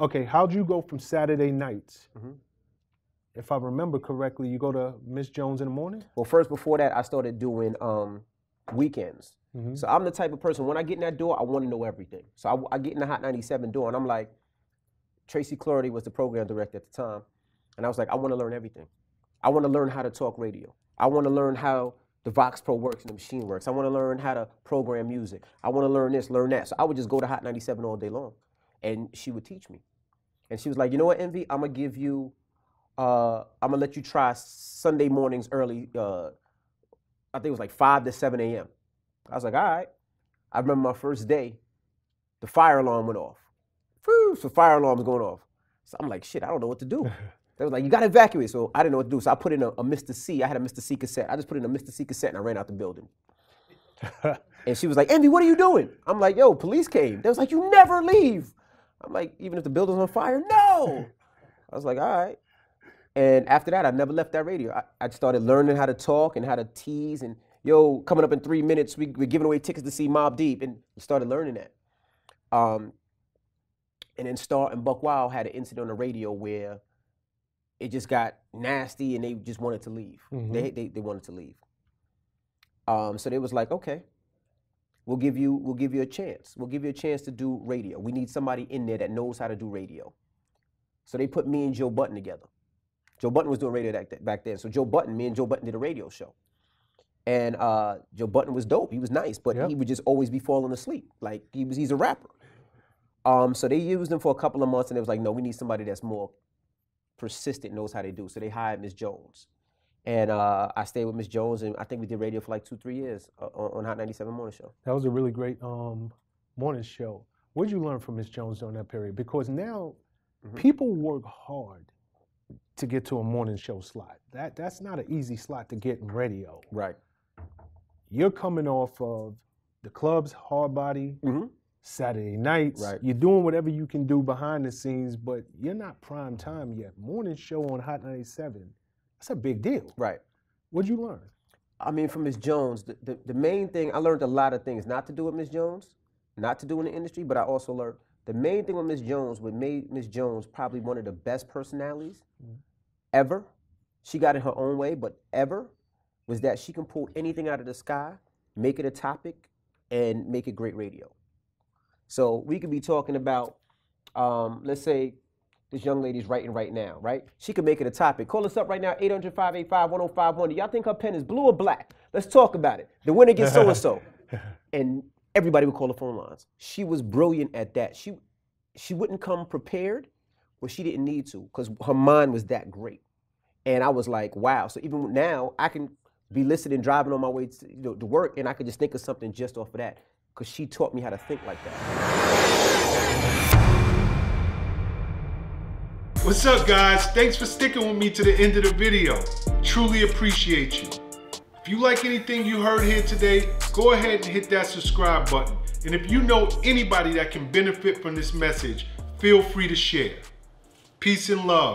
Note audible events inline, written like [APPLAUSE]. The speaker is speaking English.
Okay, how'd you go from Saturday nights? Mhm. If I remember correctly, you go to Miss Jones in the morning. Well, first before that, I started doing um, weekends. Mhm. So I'm the type of person when I get in that door, I want to know everything. So I, I get in the Hot 97 door, and I'm like, Tracy Cloherty was the program director at the time, and I was like, I want to learn everything. I want to learn how to talk radio. I want to learn how the Vox Pro works and the machine works. I want to learn how to program music. I want to learn this, learn that. So I would just go to Hot 97 all day long, and she would teach me. And she was like, you know what, Envy, I'm gonna give you, uh, I'm gonna let you try Sunday mornings early. Uh, I think it was like five to seven a.m. I was like, all right. I remember my first day, the fire alarm went off. Whew, so fire alarm's going off. So I'm like, shit, I don't know what to do. [LAUGHS] They was like, you gotta evacuate. So I didn't know what to do. So I put in a, a Mister Cee. I had a Mister Cee cassette. I just put in a Mister Cee cassette and I ran out the building. [LAUGHS] And she was like, Envy, what are you doing? I'm like, yo, police came. They was like, you never leave. I'm like, even if the building's on fire, no. [LAUGHS] I was like, all right. And after that, I never left that radio. I, I started learning how to talk and how to tease. And yo, coming up in three minutes, we, we're giving away tickets to see Mobb Deep, and started learning that. Um, and then Star and Buc Wild had an incident on the radio where it just got nasty, and they just wanted to leave. They, they they wanted to leave. Um, so they was like, okay, we'll give you we'll give you a chance. We'll give you a chance to do radio. We need somebody in there that knows how to do radio. So they put me and Joe Budden together. Joe Budden was doing radio back then. So Joe Budden, me and Joe Budden did a radio show. And uh, Joe Budden was dope. He was nice, but Yep. he would just always be falling asleep. Like he was, he's a rapper. Um, so they used him for a couple of months, and it was like, no, we need somebody that's more persistent, knows how to do. So they hired Miss Jones, and uh, I stayed with Miss Jones, and I think we did radio for like two, three years uh, on, on Hot 97 Morning Show. That was a really great um, morning show. What did you learn from Miss Jones during that period? Because now Mhm. people work hard to get to a morning show slot. That that's not an easy slot to get in radio. Right. You're coming off of the club's hard body Mhm. Saturday nights. Right. You're doing whatever you can do behind the scenes, but you're not prime time yet. Morning show on Hot 97. That's a big deal. Right. What'd you learn? I mean, from Ms. Jones, the, the, the main thing, I learned a lot of things not to do with Ms. Jones, not to do in the industry, but I also learned the main thing with Ms. Jones, what made Miss Jones probably one of the best personalities ever, she got it her own way, but ever, was that she can pull anything out of the sky, make it a topic, and make it great radio. So we could be talking about, um, let's say, this young lady's writing right now, right? She could make it a topic. Call us up right now, 800 585 1051. Do y'all think her pen is blue or black? Let's talk about it. The winner gets so and so. And everybody would call the phone lines. She was brilliant at that. She she wouldn't come prepared, but she didn't need to because her mind was that great. And I was like, wow. So even now, I can be listening, driving on my way to, you know, to work, and I could just think of something just off of that because she taught me how to think like that. What's up, guys? Thanks for sticking with me to the end of the video. Truly appreciate you. If you like anything you heard here today, go ahead and hit that subscribe button. And if you know anybody that can benefit from this message, feel free to share. Peace and love.